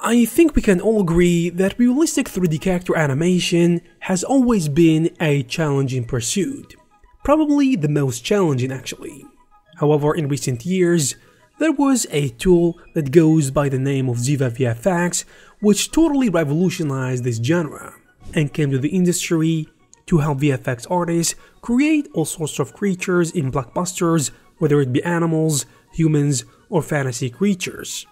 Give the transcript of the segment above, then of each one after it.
I think we can all agree that realistic 3D character animation has always been a challenging pursuit. Probably the most challenging actually. However, in recent years, there was a tool that goes by the name of Ziva VFX which totally revolutionized this genre and came to the industry to help VFX artists create all sorts of creatures in blockbusters, whether it be animals, humans, or fantasy creatures.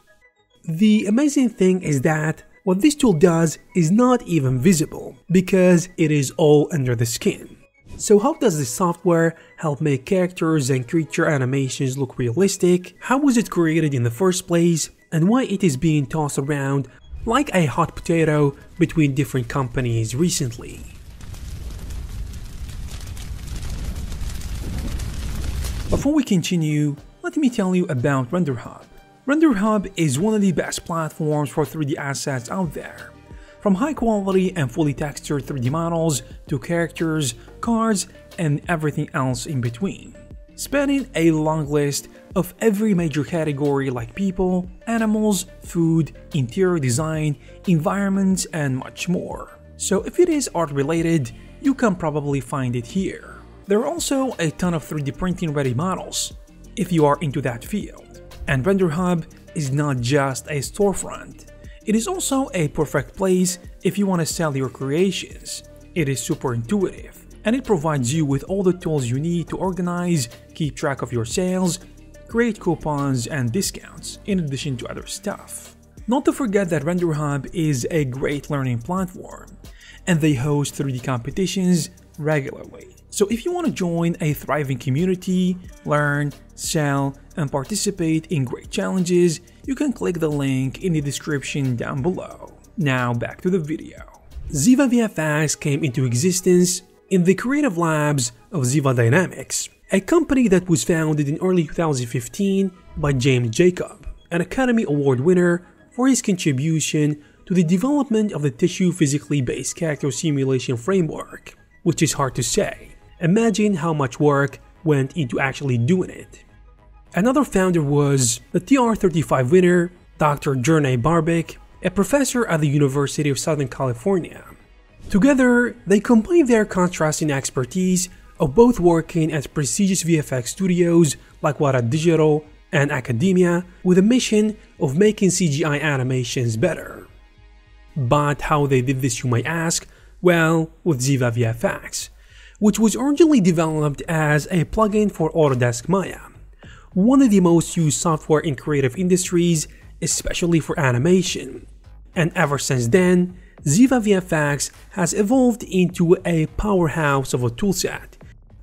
The amazing thing is that what this tool does is not even visible because it is all under the skin. So how does this software help make characters and creature animations look realistic? How was it created in the first place? And why it is being tossed around like a hot potato between different companies recently? Before we continue, let me tell you about RenderHub. RenderHub is one of the best platforms for 3D assets out there. From high quality and fully textured 3D models to characters, cards, and everything else in between. Spanning a long list of every major category like people, animals, food, interior design, environments, and much more. So if it is art related, you can probably find it here. There are also a ton of 3D printing ready models, if you are into that field. And RenderHub is not just a storefront. It is also a perfect place if you want to sell your creations. It is super intuitive, and it provides you with all the tools you need to organize, keep track of your sales, create coupons and discounts, in addition to other stuff. Not to forget that RenderHub is a great learning platform, and they host 3D competitions regularly. So if you want to join a thriving community, learn, sell, and participate in great challenges, you can click the link in the description down below. Now back to the video. Ziva VFX came into existence in the creative labs of Ziva Dynamics, a company that was founded in early 2015 by James Jacobs, an Academy Award winner for his contribution to the development of the tissue physically based character simulation framework, which is hard to say. Imagine how much work went into actually doing it. Another founder was the TR35 winner, Dr. Jernej Barbič, a professor at the University of Southern California. Together, they combined their contrasting expertise of both working at prestigious VFX studios like Weta Digital and academia with a mission of making CGI animations better. But how they did this you might ask? Well, with Ziva VFX, which was originally developed as a plugin for Autodesk Maya one of the most used software in creative industries, especially for animation. And ever since then, Ziva VFX has evolved into a powerhouse of a toolset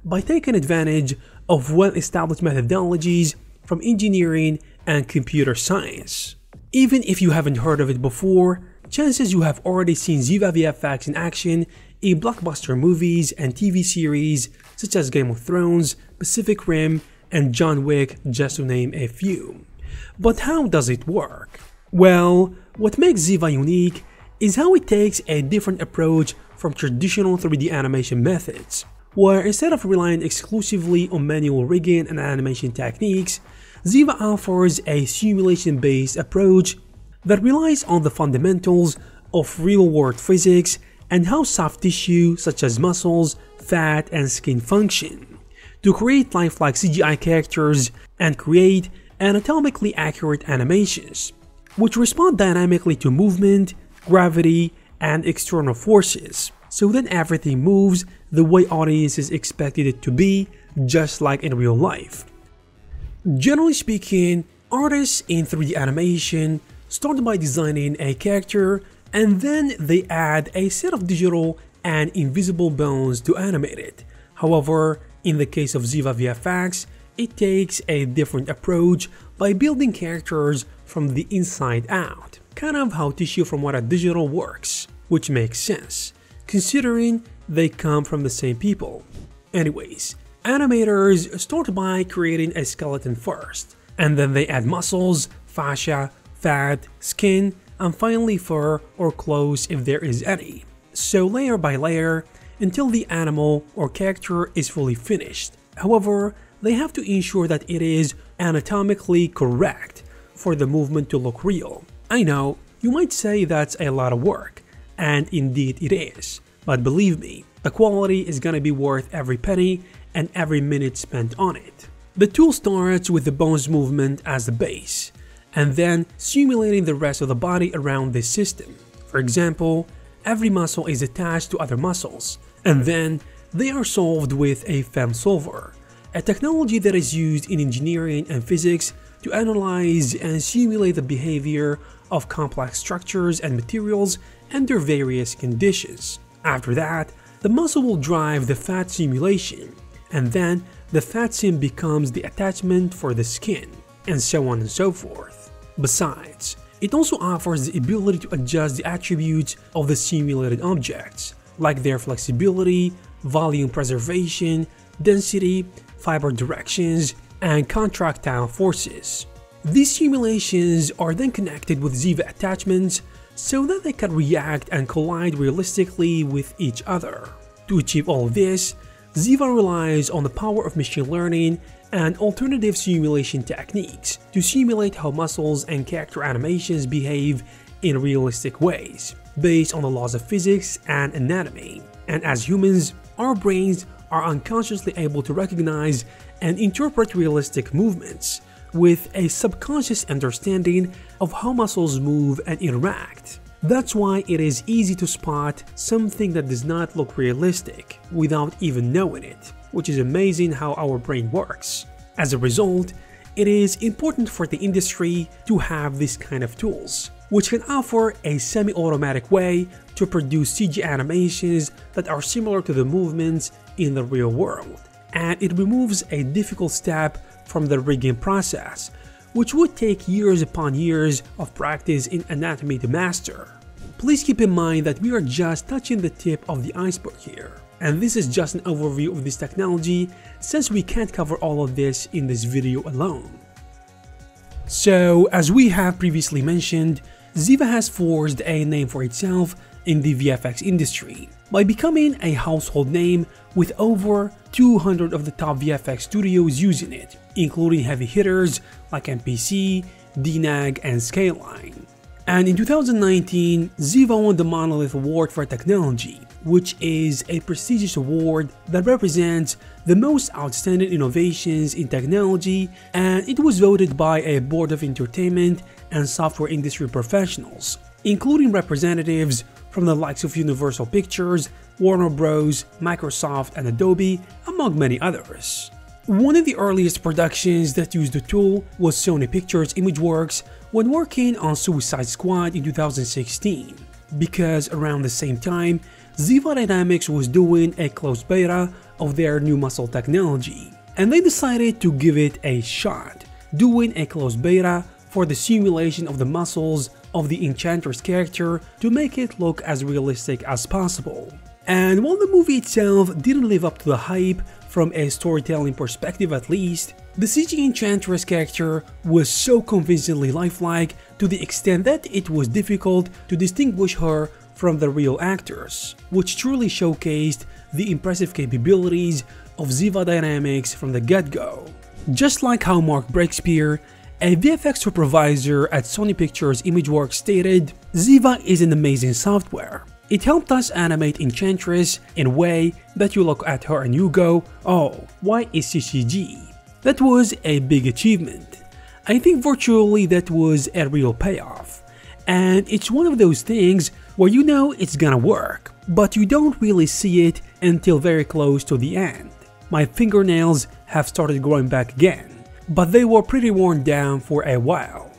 by taking advantage of well-established methodologies from engineering and computer science. Even if you haven't heard of it before, chances you have already seen Ziva VFX in action in blockbuster movies and TV series such as Game of Thrones, Pacific Rim, and John Wick, just to name a few. But how does it work? Well, what makes Ziva unique is how it takes a different approach from traditional 3D animation methods, where instead of relying exclusively on manual rigging and animation techniques, Ziva offers a simulation-based approach that relies on the fundamentals of real-world physics and how soft tissue such as muscles, fat, and skin function to create lifelike CGI characters and create anatomically accurate animations, which respond dynamically to movement, gravity, and external forces, so then everything moves the way audiences expected it to be, just like in real life. Generally speaking, artists in 3D animation start by designing a character and then they add a set of digital and invisible bones to animate it. However, in the case of Ziva VFX, it takes a different approach by building characters from the inside out, kind of how Tissue from Weta Digital works, which makes sense, considering they come from the same people. Anyways, animators start by creating a skeleton first, and then they add muscles, fascia, fat, skin, and finally fur or clothes if there is any. So layer by layer, until the animal or character is fully finished. However, they have to ensure that it is anatomically correct for the movement to look real. I know, You might say that's a lot of work, and indeed it is, but believe me, the quality is gonna be worth every penny and every minute spent on it. The tool starts with the bones movement as the base, and then simulating the rest of the body around this system. For example, every muscle is attached to other muscles, and then they are solved with a FEM solver, a technology that is used in engineering and physics to analyze and simulate the behavior of complex structures and materials under various conditions. After that, the muscle will drive the fat simulation, and then the fat sim becomes the attachment for the skin, and so on and so forth. Besides, it also offers the ability to adjust the attributes of the simulated objects, like their flexibility, volume preservation, density, fiber directions, and contractile forces. These simulations are then connected with Ziva attachments so that they can react and collide realistically with each other. To achieve all this, Ziva relies on the power of machine learning and alternative simulation techniques to simulate how muscles and character animations behave in realistic ways, based on the laws of physics and anatomy. And as humans, our brains are unconsciously able to recognize and interpret realistic movements, with a subconscious understanding of how muscles move and interact. That's why it is easy to spot something that does not look realistic without even knowing it, which is amazing how our brain works. As a result, it is important for the industry to have this kind of tools, which can offer a semi-automatic way to produce CG animations that are similar to the movements in the real world. And it removes a difficult step from the rigging process, which would take years upon years of practice in anatomy to master. Please keep in mind that we are just touching the tip of the iceberg here, and this is just an overview of this technology since we can't cover all of this in this video alone. So, as we have previously mentioned, Ziva has forged a name for itself in the VFX industry by becoming a household name with over 200 of the top VFX studios using it, including heavy hitters like MPC, DNEG, and Scanline. And in 2019, Ziva won the Monolith Award for Technology, which is a prestigious award that represents the most outstanding innovations in technology and it was voted by a board of entertainment and software industry professionals, including representatives from the likes of Universal Pictures, Warner Bros., Microsoft, and Adobe, among many others. One of the earliest productions that used the tool was Sony Pictures Imageworks when working on Suicide Squad in 2016, because around the same time, Ziva Dynamics was doing a closed beta of their new muscle technology, and they decided to give it a shot, doing a closed beta for the simulation of the muscles of the Enchantress character to make it look as realistic as possible. And while the movie itself didn't live up to the hype, from a storytelling perspective at least, the CG Enchantress character was so convincingly lifelike to the extent that it was difficult to distinguish her from the real actors, which truly showcased the impressive capabilities of Ziva Dynamics from the get-go. Just like how Mark Breakspear a VFX supervisor at Sony Pictures Imageworks stated, Ziva is an amazing software. It helped us animate Enchantress in a way that you look at her and you go, oh, why is she CG? That was a big achievement. I think virtually that was a real payoff. And it's one of those things where you know it's gonna work, but you don't really see it until very close to the end. My fingernails have started growing back again but they were pretty worn down for a while.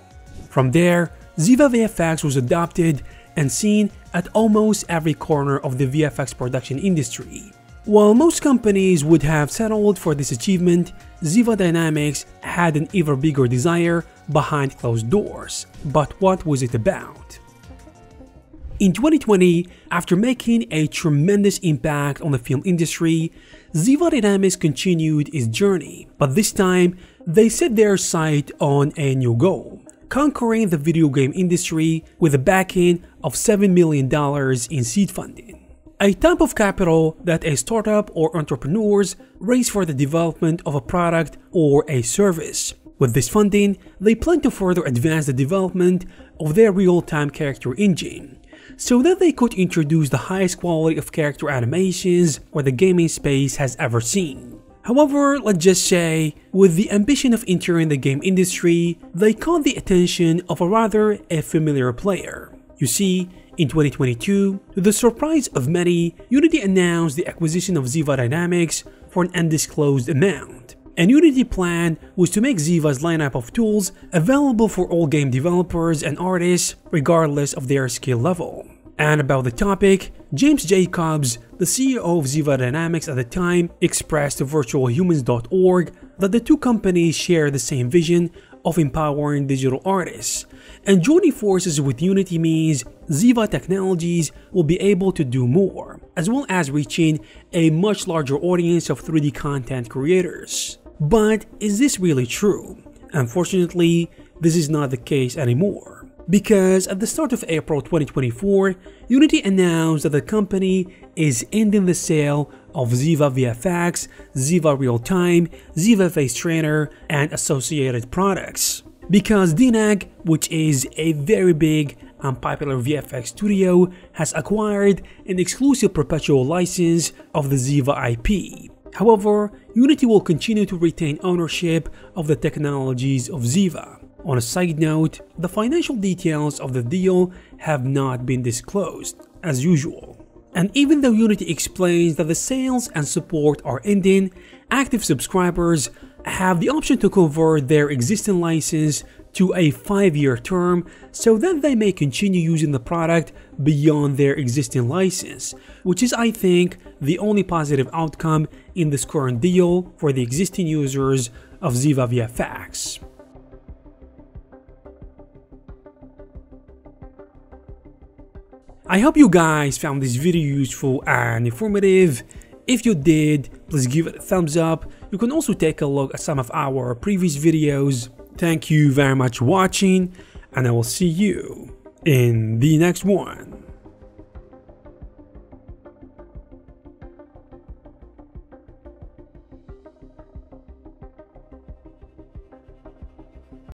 From there, Ziva VFX was adopted and seen at almost every corner of the VFX production industry. While most companies would have settled for this achievement, Ziva Dynamics had an even bigger desire behind closed doors. But what was it about? In 2020, after making a tremendous impact on the film industry, Ziva Dynamics continued its journey, but this time they set their sight on a new goal, conquering the video game industry with a backing of $7 million in seed funding. A type of capital that a startup or entrepreneurs raise for the development of a product or a service, With this funding, they plan to further advance the development of their real-time character engine, so that they could introduce the highest quality of character animations where the gaming space has ever seen. However, let's just say, with the ambition of entering the game industry, they caught the attention of a rather a familiar player. You see, in 2022, to the surprise of many, Unity announced the acquisition of Ziva Dynamics for an undisclosed amount and Unity plan was to make Ziva's lineup of tools available for all game developers and artists regardless of their skill level. And about the topic, James Jacobs, the CEO of Ziva Dynamics at the time, expressed to virtualhumans.org that the two companies share the same vision of empowering digital artists. And joining forces with Unity means Ziva Technologies will be able to do more, as well as reaching a much larger audience of 3D content creators. But is this really true? Unfortunately, this is not the case anymore. Because at the start of April 2024, Unity announced that the company is ending the sale of Ziva VFX, Ziva Real Time, Ziva Face Trainer, and associated products. Because DNEG, which is a very big and popular VFX studio, has acquired an exclusive perpetual license of the Ziva IP. However, Unity will continue to retain ownership of the technologies of Ziva. On a side note, the financial details of the deal have not been disclosed, as usual. And even though Unity explains that the sales and support are ending, active subscribers have the option to convert their existing license to a 5-year term so that they may continue using the product beyond their existing license, which is I think the only positive outcome in this current deal for the existing users of Ziva VFX. I hope you guys found this video useful and informative. If you did, please give it a thumbs up. You can also take a look at some of our previous videos Thank you very much for watching and I will see you in the next one.